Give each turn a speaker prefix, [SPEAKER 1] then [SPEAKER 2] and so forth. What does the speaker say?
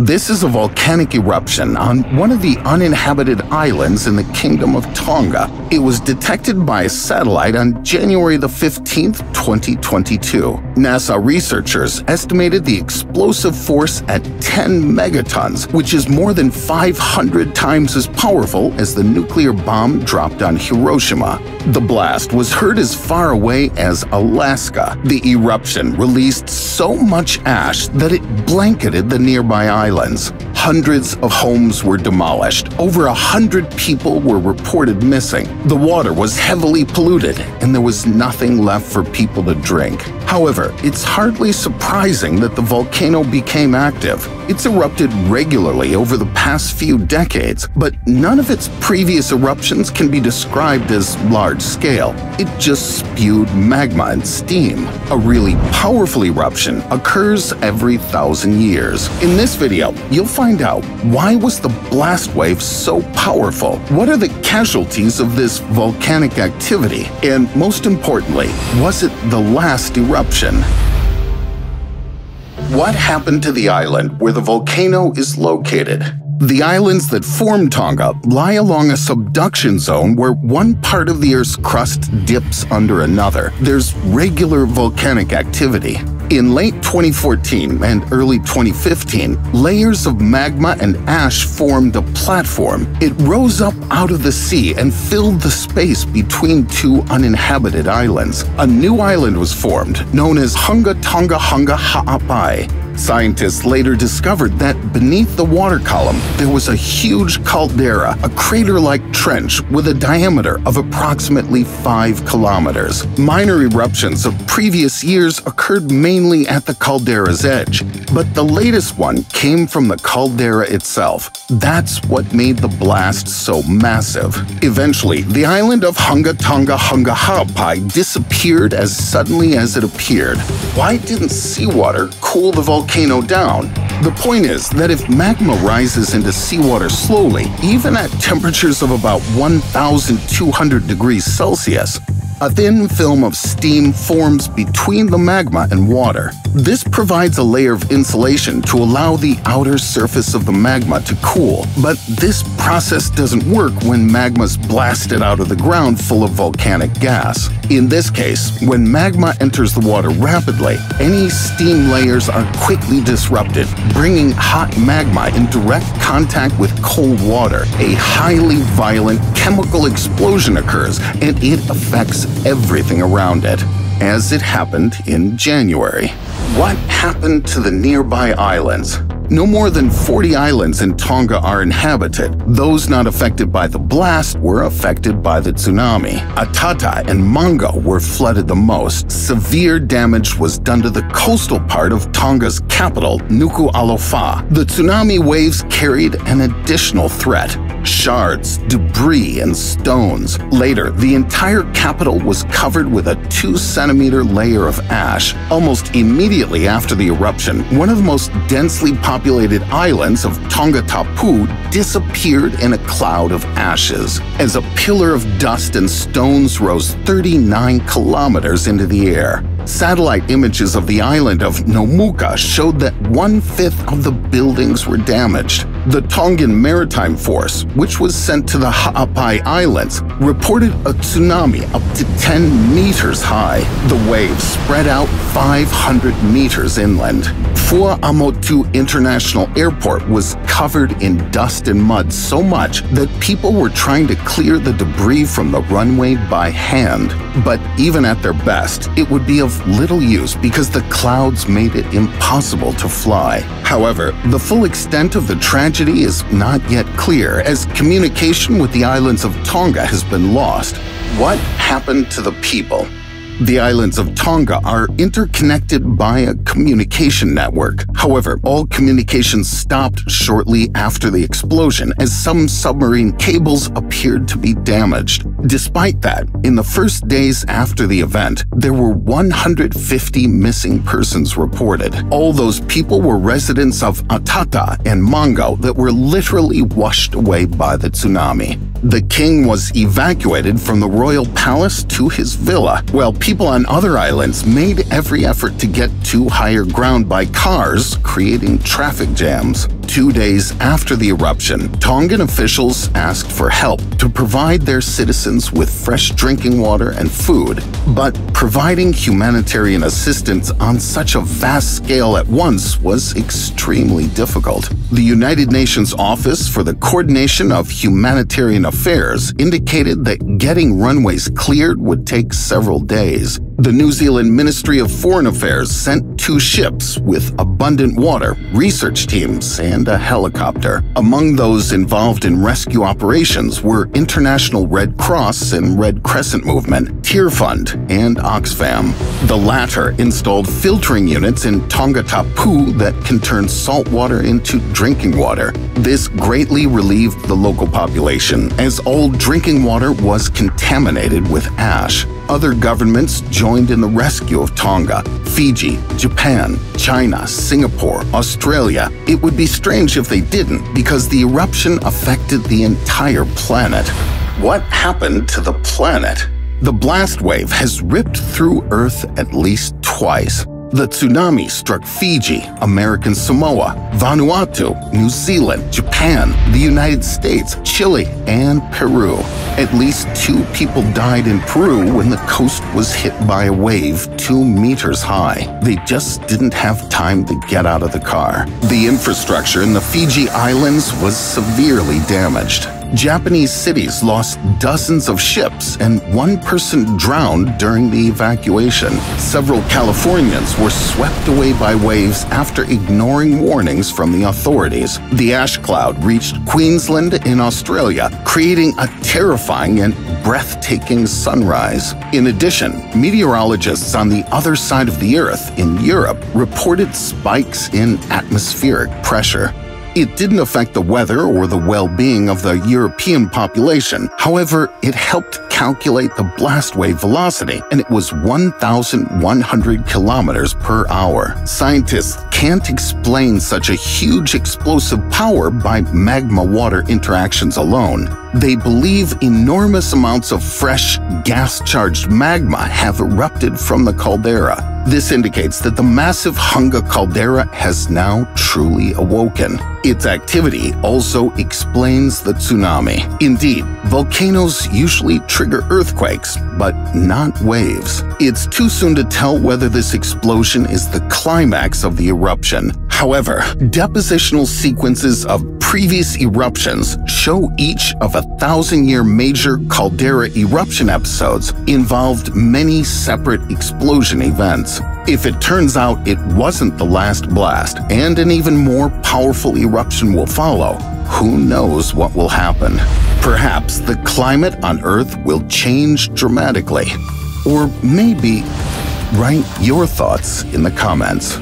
[SPEAKER 1] This is a volcanic eruption on one of the uninhabited islands in the Kingdom of Tonga. It was detected by a satellite on January the 15th, 2022. NASA researchers estimated the explosive force at 10 megatons, which is more than 500 times as powerful as the nuclear bomb dropped on Hiroshima. The blast was heard as far away as Alaska. The eruption released so much ash that it blanketed the nearby islands. Hundreds of homes were demolished. Over a hundred people were reported missing. The water was heavily polluted, and there was nothing left for people to drink. However, it's hardly surprising that the volcano became active. It's erupted regularly over the past few decades, but none of its previous eruptions can be described as large scale. It just spewed magma and steam. A really powerful eruption occurs every thousand years. In this video, you'll find out why was the blast wave so powerful? What are the casualties of this volcanic activity? And most importantly, was it the last eruption? What happened to the island where the volcano is located? The islands that form Tonga lie along a subduction zone where one part of the Earth's crust dips under another. There's regular volcanic activity. In late 2014 and early 2015, layers of magma and ash formed a platform. It rose up out of the sea and filled the space between two uninhabited islands. A new island was formed, known as Hunga Tonga Hunga Ha'apai. Scientists later discovered that beneath the water column there was a huge caldera, a crater-like trench with a diameter of approximately 5 kilometers. Minor eruptions of previous years occurred mainly at the caldera's edge, but the latest one came from the caldera itself. That's what made the blast so massive. Eventually, the island of Hunga Tonga Hunga Ha'apai disappeared as suddenly as it appeared. Why didn't seawater cool the volcano volcano down. The point is that if magma rises into seawater slowly, even at temperatures of about 1,200 degrees Celsius, a thin film of steam forms between the magma and water. This provides a layer of insulation to allow the outer surface of the magma to cool, but this process doesn't work when magma's blasted out of the ground full of volcanic gas. In this case, when magma enters the water rapidly, any steam layers are quickly disrupted, bringing hot magma in direct contact with cold water. A highly violent chemical explosion occurs, and it affects everything around it, as it happened in January. What happened to the nearby islands? No more than 40 islands in Tonga are inhabited. Those not affected by the blast were affected by the tsunami. Atata and Mango were flooded the most. Severe damage was done to the coastal part of Tonga's capital, Nuku'alofa. The tsunami waves carried an additional threat shards, debris, and stones. Later, the entire capital was covered with a two centimeter layer of ash. Almost immediately after the eruption, one of the most densely populated islands of Tongatapu disappeared in a cloud of ashes as a pillar of dust and stones rose 39 kilometers into the air. Satellite images of the island of Nomuka showed that one-fifth of the buildings were damaged. The Tongan Maritime Force, which was sent to the Ha'apai Islands, reported a tsunami up to 10 meters high. The waves spread out 500 meters inland. Fuamotu International Airport was covered in dust and mud so much that people were trying to clear the debris from the runway by hand. But even at their best, it would be of little use because the clouds made it impossible to fly. However, the full extent of the tragedy is not yet clear as communication with the islands of Tonga has been lost. What happened to the people? The islands of Tonga are interconnected by a communication network. However, all communications stopped shortly after the explosion as some submarine cables appeared to be damaged. Despite that, in the first days after the event, there were 150 missing persons reported. All those people were residents of Atata and Mango that were literally washed away by the tsunami. The king was evacuated from the royal palace to his villa, while people on other islands made every effort to get to higher ground by cars, creating traffic jams. Two days after the eruption, Tongan officials asked for help to provide their citizens with fresh drinking water and food. But providing humanitarian assistance on such a vast scale at once was extremely difficult. The United Nations Office for the Coordination of Humanitarian Affairs indicated that getting runways cleared would take several days. The New Zealand Ministry of Foreign Affairs sent two ships with abundant water, research teams, and a helicopter. Among those involved in rescue operations were International Red Cross and Red Crescent Movement, Tearfund, and Oxfam. The latter installed filtering units in Tongatapu that can turn salt water into drinking water. This greatly relieved the local population, as all drinking water was contaminated with ash. Other governments joined in the rescue of Tonga Fiji, Japan, China, Singapore, Australia. It would be strange if they didn't, because the eruption affected the entire planet. What happened to the planet? The blast wave has ripped through Earth at least twice. The tsunami struck Fiji, American Samoa, Vanuatu, New Zealand, Japan, the United States, Chile, and Peru. At least two people died in Peru when the coast was hit by a wave two meters high. They just didn't have time to get out of the car. The infrastructure in the Fiji Islands was severely damaged. Japanese cities lost dozens of ships and one person drowned during the evacuation. Several Californians were swept away by waves after ignoring warnings from the authorities. The ash cloud reached Queensland in Australia, creating a terrifying and breathtaking sunrise. In addition, meteorologists on the other side of the Earth in Europe reported spikes in atmospheric pressure. It didn't affect the weather or the well-being of the European population. However, it helped calculate the blast wave velocity, and it was 1,100 kilometers per hour. Scientists can't explain such a huge explosive power by magma-water interactions alone. They believe enormous amounts of fresh, gas-charged magma have erupted from the caldera. This indicates that the massive Hunga caldera has now truly awoken. Its activity also explains the tsunami. Indeed, volcanoes usually trigger earthquakes, but not waves. It's too soon to tell whether this explosion is the climax of the eruption. However, depositional sequences of previous eruptions show each of a thousand-year major caldera eruption episodes involved many separate explosion events. If it turns out it wasn't the last blast and an even more powerful eruption will follow, who knows what will happen? Perhaps the climate on Earth will change dramatically. Or maybe, write your thoughts in the comments.